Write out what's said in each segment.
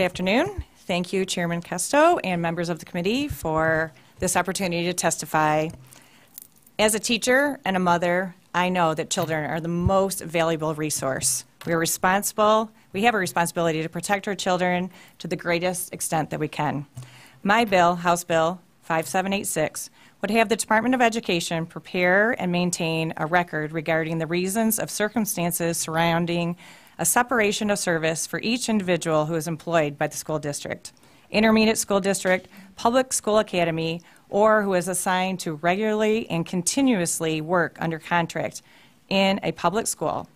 Good afternoon. Thank you, Chairman Kesto and members of the committee for this opportunity to testify. As a teacher and a mother, I know that children are the most valuable resource. We are responsible, we have a responsibility to protect our children to the greatest extent that we can. My bill, House Bill 5786, would have the Department of Education prepare and maintain a record regarding the reasons of circumstances surrounding a separation of service for each individual who is employed by the school district, intermediate school district, public school academy, or who is assigned to regularly and continuously work under contract in a public school.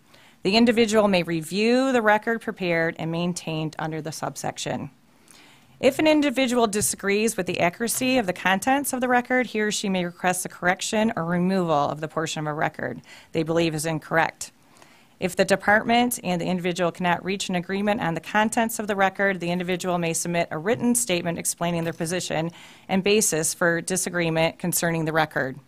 The individual may review the record prepared and maintained under the subsection. If an individual disagrees with the accuracy of the contents of the record, he or she may request a correction or removal of the portion of a record they believe is incorrect. If the department and the individual cannot reach an agreement on the contents of the record, the individual may submit a written statement explaining their position and basis for disagreement concerning the record.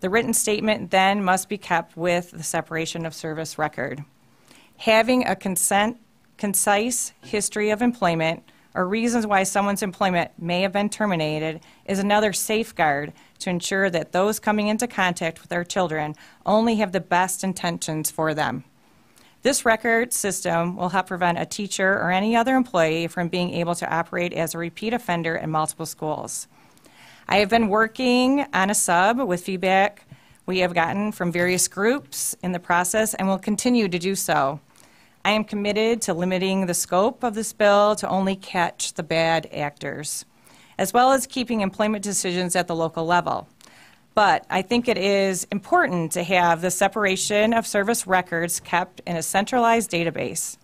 The written statement then must be kept with the separation of service record. Having a consent, concise history of employment or reasons why someone's employment may have been terminated is another safeguard to ensure that those coming into contact with our children only have the best intentions for them. This record system will help prevent a teacher or any other employee from being able to operate as a repeat offender in multiple schools. I have been working on a sub with feedback we have gotten from various groups in the process and will continue to do so. I am committed to limiting the scope of this bill to only catch the bad actors, as well as keeping employment decisions at the local level. But I think it is important to have the separation of service records kept in a centralized database.